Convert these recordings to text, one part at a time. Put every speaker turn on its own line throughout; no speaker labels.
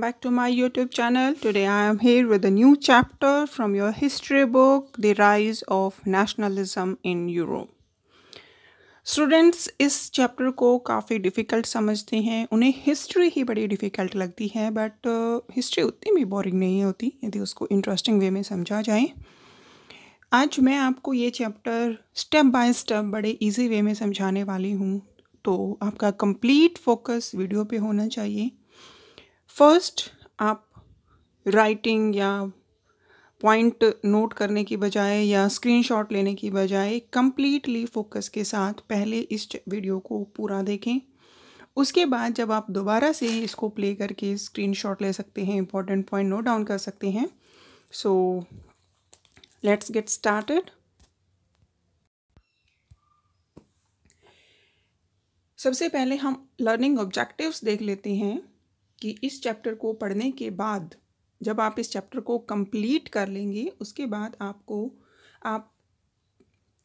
back to my YouTube channel. Today I am here with a new chapter from your history book, The Rise of Nationalism in Europe. Students इस chapter को काफ़ी difficult समझते हैं उन्हें history ही बड़ी difficult लगती है but history uh, उतनी भी बोरिंग नहीं होती यदि उसको इंटरेस्टिंग वे में समझा जाए आज मैं आपको ये चैप्टर स्टेप बाय स्टेप बड़े इजी वे में समझाने वाली हूँ तो आपका कंप्लीट फोकस वीडियो पे होना चाहिए फ़र्स्ट आप राइटिंग या पॉइंट नोट करने की बजाय या स्क्रीनशॉट लेने की बजाय कंप्लीटली फोकस के साथ पहले इस वीडियो को पूरा देखें। उसके बाद जब आप दोबारा से इसको प्ले करके स्क्रीनशॉट ले सकते हैं इंपॉर्टेंट पॉइंट नोट डाउन कर सकते हैं। सो लेट्स गेट स्टार्टेड सबसे पहले हम लर्निंग ऑब्जेक्टिव्स देख लेते हैं। कि इस चैप्टर को पढ़ने के बाद, जब आप इस चैप्टर को कंप्लीट कर लेंगे, उसके बाद आपको, आप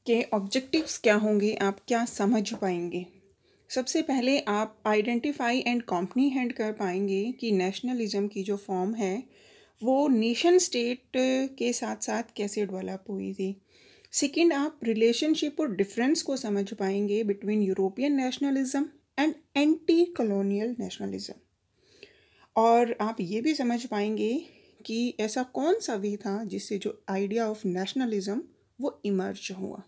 के ऑब्जेक्टिव्स क्या होंगे, आप क्या समझ पाएँगे। सबसे पहले आप आइडेंटिफाई एंड कॉम्पनी हैंड कर पाएँगे कि नेशनलिज्म की जो फॉर्म है, वो नेशन स्टेट के साथ साथ कैसे डेवलप हुई थी। सेकेंड, आप रिलेशनशिप और डिफरेंस को समझ पाएँगे between European nationalism and anti colonial nationalism. और आप ये भी समझ पाएँगे कि ऐसा कौन सा वे था जिससे जो आइडिया ऑफ़ नेशनलिज्म वो इमर्ज हुआ।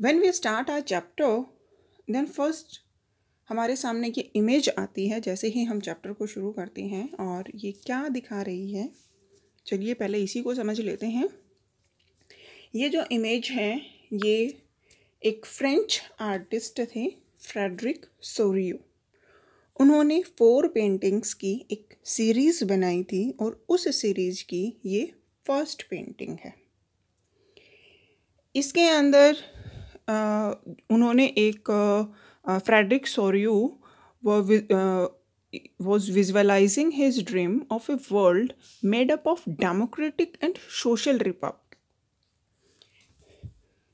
When we start our chapter then first हमारे सामने ये इमेज आती है, जैसे ही हम चैप्टर को शुरू करते हैं और ये क्या दिखा रही है। चलिए पहले इसी को समझ लेते हैं। ये जो इमेज है, ये एक फ्रेंच आर्टिस्ट थे फ्रेडरिक सोरियो उन्होंने फोर पेंटिंग्स की एक सीरीज़ बनाई थी और उस सीरीज़ की ये फ़र्स्ट पेंटिंग है। इसके अंदर उन्होंने एक Frederic Sorrieu was visualising his dream of a world made up of democratic and social republic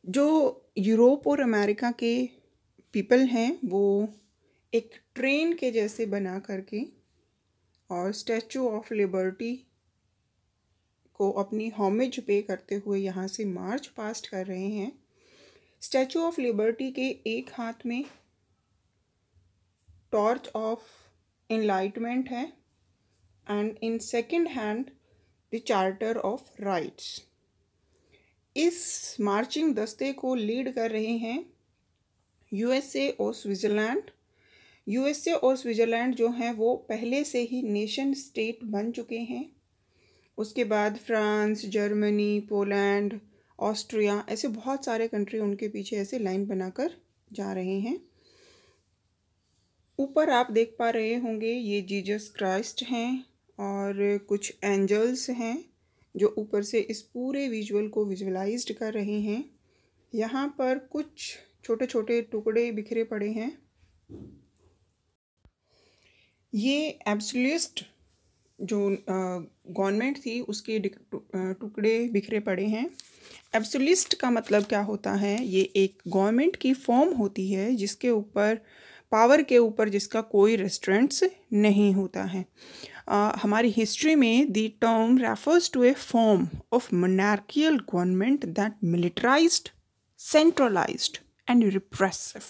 जो यूरोप और अमेरिका के पीपल हैं, वो एक ट्रेन के जैसे बना करके और स्टैचू ऑफ़ लिबर्टी को अपनी होमेज पे करते हुए यहाँ से मार्च पास्ट कर रहे हैं। स्टैचू ऑफ़ लिबर्टी के एक हाथ में टॉर्च ऑफ़ इनलाइटमेंट है and in second hand the charter of rights इस मार्चिंग दस्ते को लीड कर रहे हैं यूएसए और स्विट्ज़रलैंड यूएसए और स्विट्ज़रलैंड जो हैं, वो पहले से ही नेशन स्टेट बन चुके हैं। उसके बाद फ्रांस, जर्मनी, पोलैंड, ऑस्ट्रिया, ऐसे बहुत सारे कंट्री उनके पीछे ऐसे लाइन बनाकर जा रहे हैं। ऊपर आप देख पा रहे होंगे, ये जीजस क्राइस्ट हैं और कुछ एंजल्स हैं जो ऊपर से इस पूरे विजुअल को विजुअलाइज्ड कर रहे हैं। यहाँ पर कुछ छोटे छोटे टुकड़े बिखरे पड़े हैं। ये एब्सोल्यूस्ट जो गवर्नमेंट थी उसके टुकड़े बिखरे पड़े हैं। एब्सोलिस्ट का मतलब क्या होता है? ये एक गवर्नमेंट की फॉर्म होती है जिसके ऊपर पावर के ऊपर जिसका कोई रेस्टोरेंट्स नहीं होता है। uh, हमारी हिस्ट्री में the term refers to a form of monarchical government that militarised centralised and repressive.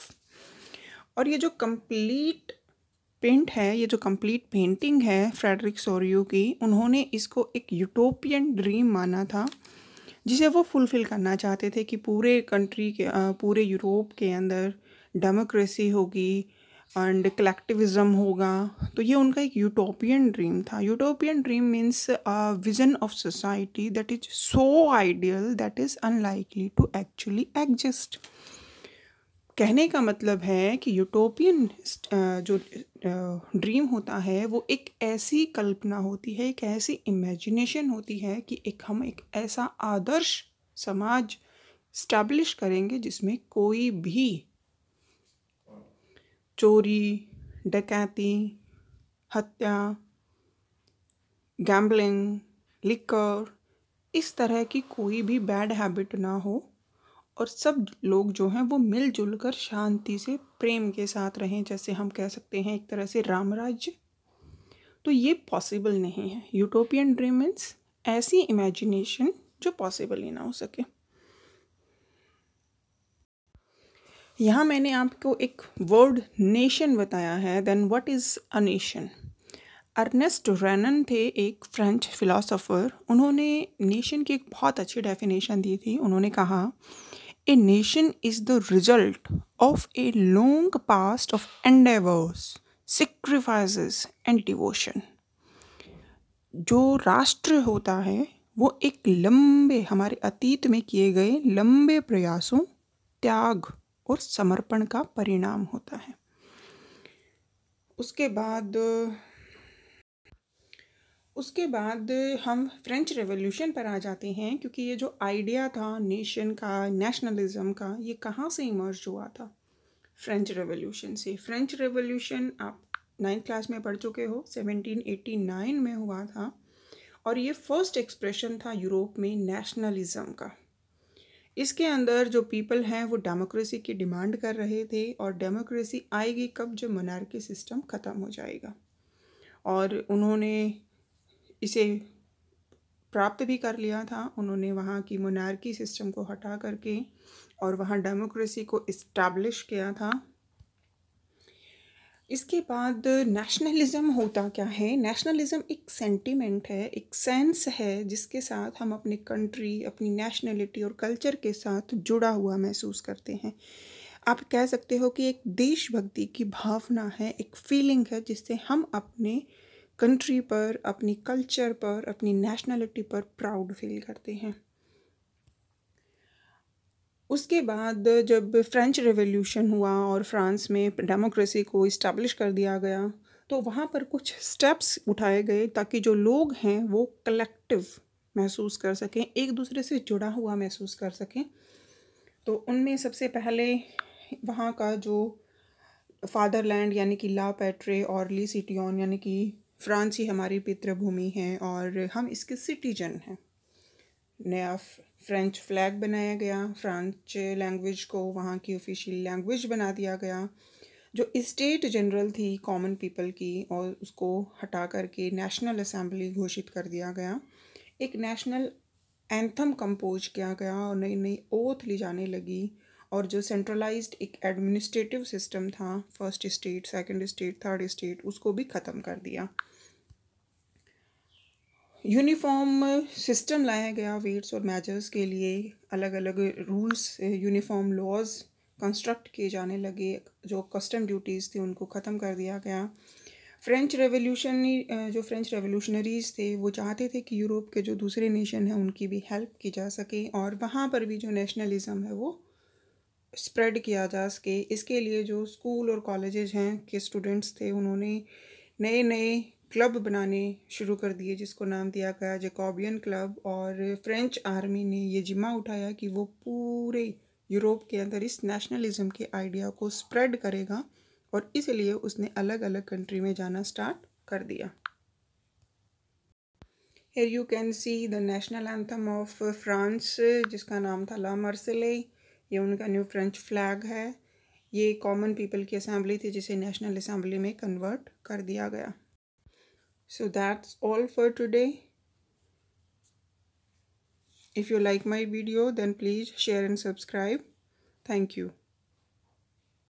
और ये जो कंप्लीट पेंट है, ये जो कंप्लीट पेंटिंग है फ्रेडरिक सोरियो की, उन्होंने इसको एक यूटोपियन ड्रीम माना था, जिसे वो फुलफ़िल करना चाहते थे कि पूरे कंट्री के पूरे यूरोप के अंदर डेमोक्रेसी होगी एंड कलेक्टिविज़म होगा। तो ये उनका एक यूटोपियन ड्रीम था। Utopian dream means vision of society that is so ideal that is unlikely to actually exist कहने का मतलब है कि यूटोपियन जो ड्रीम होता है, वो एक ऐसी कल्पना होती है, एक ऐसी इमेजिनेशन होती है कि एक, हम एक ऐसा आदर्श समाज स्टैब्लिश करेंगे जिसमें कोई भी चोरी, डकैती, हत्या गैम्बलिंग लिकर इस तरह की कोई भी बैड हैबिट ना हो। और सब लोग जो हैं वो मिलजुल कर शांति से प्रेम के साथ रहें, जैसे हम कह सकते हैं एक तरह से राम राज्य। तो ये पॉसिबल नहीं है। यूटोपियन ड्रीम मीन्स ऐसी इमेजिनेशन जो पॉसिबल ही ना हो सके। यहाँ मैंने आपको एक वर्ड नेशन बताया है। Then what is a nation Ernest Renan थे एक फ्रेंच फिलोसोफर उन्होंने नेशन की एक बहुत अच्छी डेफिनेशन दी थी। उन्होंने कहा a nation is the result of a long past of endeavours sacrifices and devotion जो राष्ट्र होता है, वो एक लंबे, हमारे अतीत में किए गए लंबे प्रयासों, त्याग और समर्पण का परिणाम होता है। उसके बाद उसके बाद हम फ्रेंच रेवोल्यूशन पर आ जाते हैं, क्योंकि ये जो आइडिया था नेशन का नेशनलिज्म का, ये कहाँ से इमर्ज हुआ था? फ्रेंच रेवोल्यूशन से। फ्रेंच रेवोल्यूशन आप नाइन्थ क्लास में पढ़ चुके हो 1789 में हुआ था, और ये फ़र्स्ट एक्सप्रेशन था यूरोप में नेशनलिज्म का। इसके अंदर जो पीपल हैं, वो डेमोक्रेसी की डिमांड कर रहे थे, और डेमोक्रेसी आएगी कब जब मोनार्की सिस्टम ख़त्म हो जाएगा। और उन्होंने इसे प्राप्त भी कर लिया था। उन्होंने वहाँ की मोनार्की सिस्टम को हटा करके और वहाँ डेमोक्रेसी को इस्टेब्लिश किया था। इसके बाद नेशनलिज़म होता क्या है? नेशनलिज़म एक सेंटिमेंट है, एक सेंस है जिसके साथ हम अपनी कंट्री अपनी नेशनलिटी और कल्चर के साथ जुड़ा हुआ महसूस करते हैं। आप कह सकते हो कि एक देशभक्ति की भावना है, एक फीलिंग है जिससे हम अपने कंट्री पर, अपनी कल्चर पर, अपनी नेशनलिटी पर प्राउड फील करते हैं। उसके बाद जब फ्रेंच रेवोल्यूशन हुआ और फ्रांस में डेमोक्रेसी को इस्टेब्लिश कर दिया गया तो वहाँ पर कुछ स्टेप्स उठाए गए ताकि जो लोग हैं वो कलेक्टिव महसूस कर सकें, एक दूसरे से जुड़ा हुआ महसूस कर सकें। तो उनमें सबसे पहले वहाँ का जो फादरलैंड यानी कि ला पैट्रे और ली सिटियन यानी कि फ्रांस ही हमारी पितृभूमि है और हम इसके सिटीजन हैं। नया फ्रेंच फ्लैग बनाया गया, फ्रेंच लैंग्वेज को वहाँ की ऑफिशियल लैंग्वेज बना दिया गया, जो स्टेट जनरल थी कॉमन पीपल की, और उसको हटा करके नेशनल असेंबली घोषित कर दिया गया। एक नेशनल एंथम कंपोज किया गया और नई नई ओथ ली जाने लगी। और जो सेंट्रलाइज्ड एक एडमिनिस्ट्रेटिव सिस्टम था first state second state third state उसको भी ख़त्म कर दिया। यूनिफॉर्म सिस्टम लाया गया वेट्स और मेजर्स के लिए। अलग अलग रूल्स यूनिफॉर्म लॉज कंस्ट्रक्ट किए जाने लगे। जो कस्टम ड्यूटीज़ थी, उनको ख़त्म कर दिया गया। फ्रेंच रेवोल्यूशन जो फ्रेंच रेवोल्यूशनरीज थे, वो चाहते थे कि यूरोप के जो दूसरे नेशन हैं, उनकी भी हेल्प की जा सके। और वहाँ पर भी जो नेशनलिज़म है, वो स्प्रेड किया जा सके इसके लिए जो स्कूल और कॉलेजेस हैं के स्टूडेंट्स थे, उन्होंने नए नए क्लब बनाने शुरू कर दिए, जिसको नाम दिया गया जेकॉबियन क्लब और फ्रेंच आर्मी ने ये जिम्मा उठाया कि वो पूरे यूरोप के अंदर इस नेशनलिज्म के आइडिया को स्प्रेड करेगा और इसलिए उसने अलग अलग कंट्री में जाना स्टार्ट कर दिया। Here you can see the national anthem of France जिसका नाम था ला मर्सले ये उनका न्यू फ्रेंच फ्लैग है। ये कॉमन पीपल की असेंबली थी जिसे नेशनल असेंबली में कन्वर्ट कर दिया गया। So that's all for today if you like my video then please share and subscribe thank you